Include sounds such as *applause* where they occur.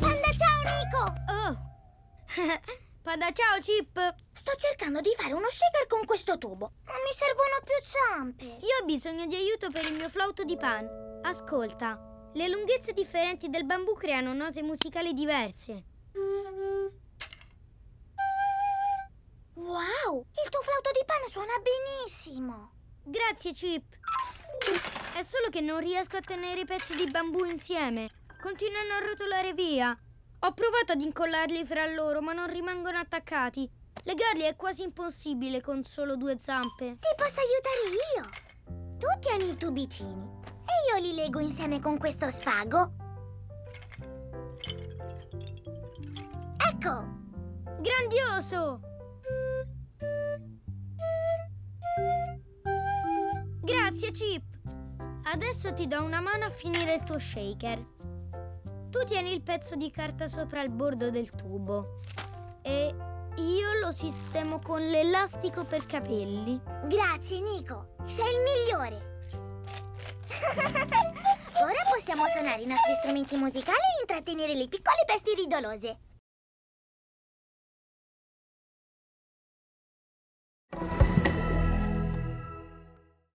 Panda, ciao, Nico! Oh! *laughs* Panda, ciao, Chip! Sto cercando di fare uno shaker con questo tubo, ma mi servono più zampe. Io ho bisogno di aiuto per il mio flauto di pan. Ascolta, le lunghezze differenti del bambù creano note musicali diverse. Wow, il tuo flauto di pan suona benissimo. Grazie, Chip. È solo che non riesco a tenere i pezzi di bambù insieme. Continuano a rotolare via. Ho provato ad incollarli fra loro, ma non rimangono attaccati. Legarli è quasi impossibile con solo due zampe. Ti posso aiutare io. Tu tieni i tubicini e io li lego insieme con questo spago. Ecco! Grandioso! Grazie, Chip. Adesso ti do una mano a finire il tuo shaker. Tu tieni il pezzo di carta sopra il bordo del tubo. E io lo sistemo con l'elastico per capelli. Grazie, Nico. Sei il migliore. *laughs* Ora possiamo suonare i nostri strumenti musicali e intrattenere le piccole bestie ridolose.